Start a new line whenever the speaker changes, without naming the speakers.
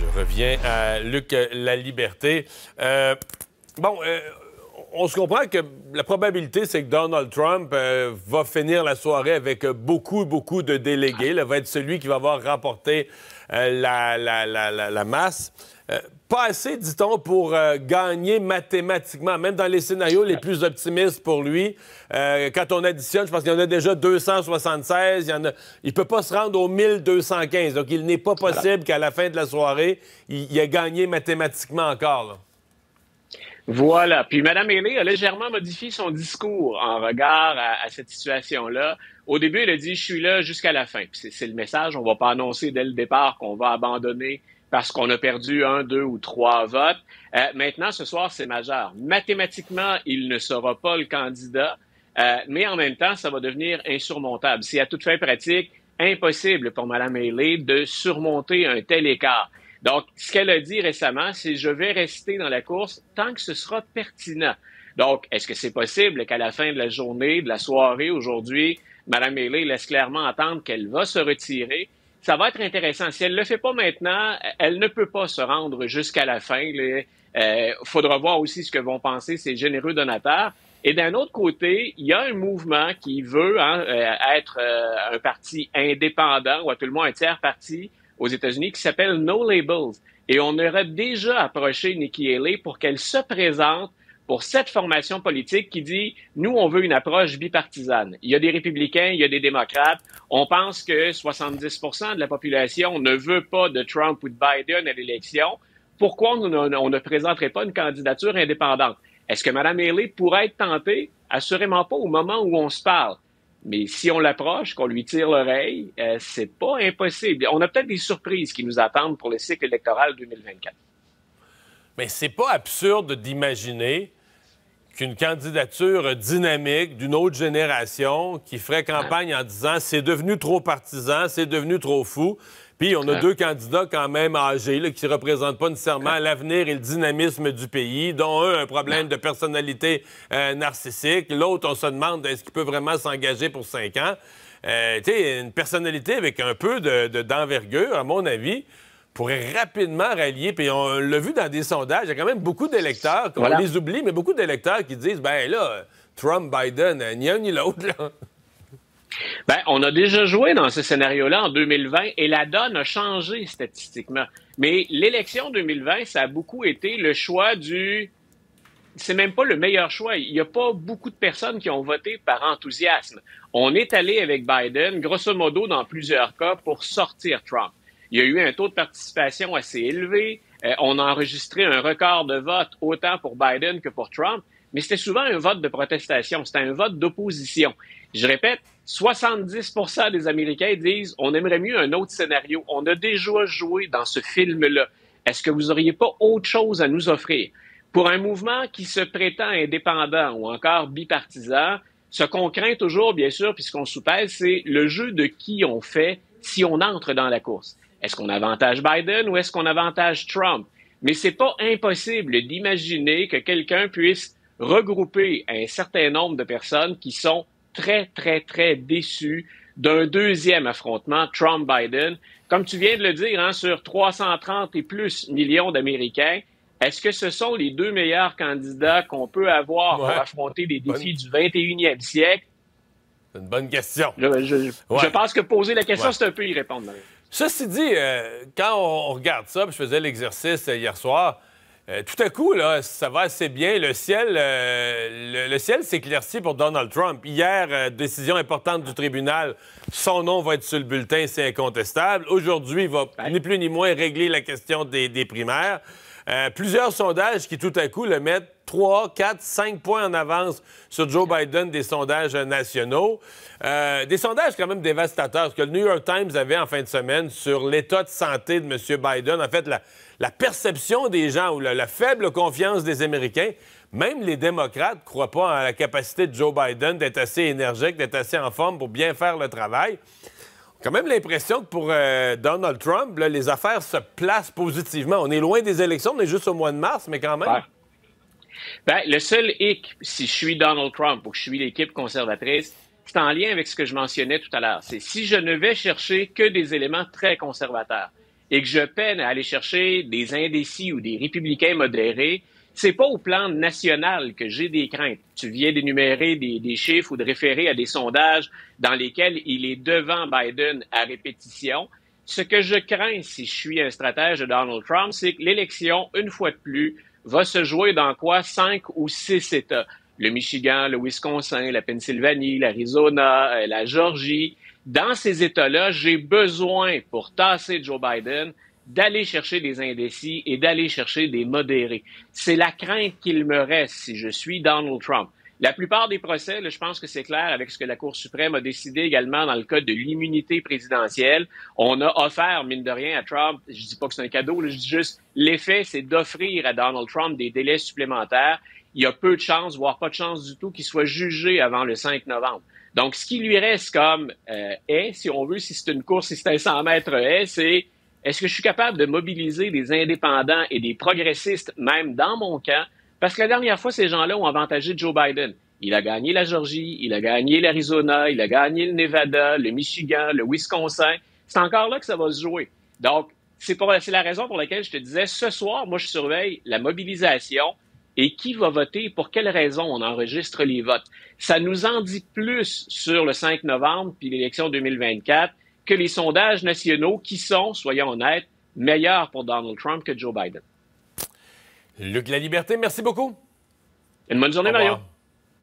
Je reviens à Luc La Liberté. Euh, bon, euh, on se comprend que la probabilité, c'est que Donald Trump euh, va finir la soirée avec beaucoup, beaucoup de délégués. Il va être celui qui va avoir remporté la, la, la, la, masse. pas assez, dit-on, pour gagner mathématiquement, même dans les scénarios les plus optimistes pour lui. quand on additionne, je pense qu'il y en a déjà 276. Il ne il peut pas se rendre aux 1215. Donc, il n'est pas possible qu'à la fin de la soirée, il, a gagné mathématiquement encore.
Voilà. Puis Mme Haley a légèrement modifié son discours en regard à, cette situation-là. Au début, elle a dit Je suis là jusqu'à la fin. C'est le message. On ne va pas annoncer dès le départ qu'on va abandonner parce qu'on a perdu un, deux ou trois votes. Euh, maintenant, ce soir, c'est majeur. Mathématiquement, il ne sera pas le candidat, euh, mais en même temps, ça va devenir insurmontable. C'est à toute fin pratique impossible pour Mme Haley de surmonter un tel écart. Donc, ce qu'elle a dit récemment, c'est je vais rester dans la course tant que ce sera pertinent. Donc, est-ce que c'est possible qu'à la fin de la journée, de la soirée aujourd'hui, Mme Haley laisse clairement entendre qu'elle va se retirer? Ça va être intéressant. Si elle ne le fait pas maintenant, elle ne peut pas se rendre jusqu'à la fin. Il euh, faudra voir aussi ce que vont penser ces généreux donateurs. Et d'un autre côté, il y a un mouvement qui veut hein, euh, être euh, un parti indépendant ou à tout le moins un tiers parti aux États-Unis qui s'appelle No Labels. Et on aurait déjà approché Nikki Haley pour qu'elle se présente pour cette formation politique qui dit nous on veut une approche bipartisane. Il y a des républicains, il y a des démocrates. On pense que 70% de la population ne veut pas de Trump ou de Biden à l'élection. Pourquoi on ne, présenterait pas une candidature indépendante? Est-ce que Mme Haley pourrait être tentée? Assurément pas au moment où on se parle. Mais si on l'approche, qu'on lui tire l'oreille, euh, c'est pas impossible. On a peut-être des surprises qui nous attendent pour le cycle électoral 2024.
Mais c'est pas absurde d'imaginer qu'une candidature dynamique d'une autre génération qui ferait campagne en disant c'est devenu trop partisan, c'est devenu trop fou, puis on a deux candidats quand même âgés qui ne représentent pas nécessairement l'avenir et le dynamisme du pays, dont un un problème de personnalité euh, narcissique. L'autre, on se demande est-ce qu'il peut vraiment s'engager pour cinq ans? Euh, tu sais, une personnalité avec un peu d'envergure, à mon avis, pourrait rapidement rallier. Puis on l'a vu dans des sondages, il y a quand même beaucoup d'électeurs, on les oublie, mais beaucoup d'électeurs qui disent ben là, Trump, Biden, ni un ni l'autre.
Ben, on a déjà joué dans ce scénario-là en 2020 et la donne a changé statistiquement. Mais l'élection 2020, ça a beaucoup été le choix du. C'est même pas le meilleur choix. Il n'y a pas beaucoup de personnes qui ont voté par enthousiasme. On est allé avec Biden, grosso modo, dans plusieurs cas, pour sortir Trump. Il y a eu un taux de participation assez élevé. Euh, on a enregistré un record de vote autant pour Biden que pour Trump, mais c'était souvent un vote de protestation, c'était un vote d'opposition. Je répète, 70% des Américains disent on aimerait mieux un autre scénario. On a déjà joué dans ce film-là. Est-ce que vous n'auriez pas autre chose à nous offrir? Pour un mouvement qui se prétend indépendant ou encore bipartisan, ce qu'on craint toujours, bien sûr, puisqu'on soupèse, c'est le jeu de qui on fait si on entre dans la course. Est-ce qu'on avantage Biden ou est-ce qu'on avantage Trump? Mais c'est pas impossible d'imaginer que quelqu'un puisse regrouper un certain nombre de personnes qui sont très, très, très déçus d'un deuxième affrontement Trump-Biden. Comme tu viens de le dire, hein, sur 330 et plus millions d'Américains, est-ce que ce sont les deux meilleurs candidats qu'on peut avoir pour affronter les défis du 21e siècle?
C'est une bonne question.
Je, pense que poser la question, c'est un peu y répondre.
Ceci dit, euh, quand on regarde ça, je faisais l'exercice hier soir, euh, tout à coup, là, ça va assez bien. Le ciel, euh, le, ciel s'éclaircit pour Donald Trump. Hier, euh, décision importante du tribunal. Son nom va être sur le bulletin, c'est incontestable. Aujourd'hui, il va ni plus ni moins régler la question des, des primaires. Plusieurs sondages qui, tout à coup, le mettent 3, 4, 5 points en avance sur Joe Biden des sondages nationaux. des sondages quand même dévastateurs. Que le New York Times avait en fin de semaine sur l'état de santé de M. Biden. En fait, la, la perception des gens ou la, faible confiance des Américains, même les démocrates ne croient pas à la capacité de Joe Biden d'être assez énergique, d'être assez en forme pour bien faire le travail. Quand même l'impression que pour euh, Donald Trump, les affaires se placent positivement. On est loin des élections, on est juste au mois de mars, mais quand même.
Ben, le seul hic, si je suis Donald Trump ou que je suis l'équipe conservatrice, c'est en lien avec ce que je mentionnais tout à l'heure. C'est si je ne vais chercher que des éléments très conservateurs et que je peine à aller chercher des indécis ou des républicains modérés, c'est pas au plan national que j'ai des craintes. Tu viens d'énumérer des, des, chiffres ou de référer à des sondages dans lesquels il est devant Biden à répétition. Ce que je crains si je suis un stratège de Donald Trump, c'est que l'élection, une fois de plus, va se jouer dans quoi? Cinq ou six États. Le Michigan, le Wisconsin, la Pennsylvanie, l'Arizona, euh, la Georgie. Dans ces États-là, j'ai besoin, pour tasser Joe Biden, d'aller chercher des indécis et d'aller chercher des modérés. C'est la crainte qu'il me reste si je suis Donald Trump. La plupart des procès, je pense que c'est clair avec ce que la Cour suprême a décidé également dans le cas de l'immunité présidentielle. On a offert, mine de rien, à Trump, je dis pas que c'est un cadeau, je dis juste, l'effet, c'est d'offrir à Donald Trump des délais supplémentaires. Il y a peu de chances, voire pas de chance du tout, qu'il soit jugé avant le 5 novembre. Donc, ce qui lui reste comme euh, est, si on veut, si c'est une course, si c'est un 100 mètres est, c'est est-ce que je suis capable de mobiliser des indépendants et des progressistes, même dans mon camp? Parce que la dernière fois, ces gens-là ont avantagé Joe Biden. Il a gagné la Georgie, il a gagné l'Arizona, il a gagné le Nevada, le Michigan, le Wisconsin. C'est encore là que ça va se jouer. Donc, c'est la raison pour laquelle je te disais, ce soir, moi, je surveille la mobilisation et qui va voter, pour quelles raisons on enregistre les votes? Ça nous en dit plus sur le 5 novembre puis l'élection 2024 que les sondages nationaux qui sont, soyons honnêtes, meilleurs pour Donald Trump que Joe Biden.
Luc La Liberté, merci beaucoup.
Une bonne journée, Mario.